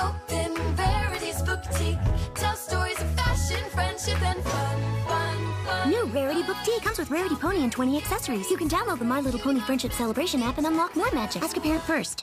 open. Rarity's Booktique. Tell stories of fashion, friendship, and fun, fun, fun. New Rarity Booktique comes with Rarity Pony and 20 accessories. You can download the My Little Pony Friendship Celebration app and unlock more magic. Ask a parent first.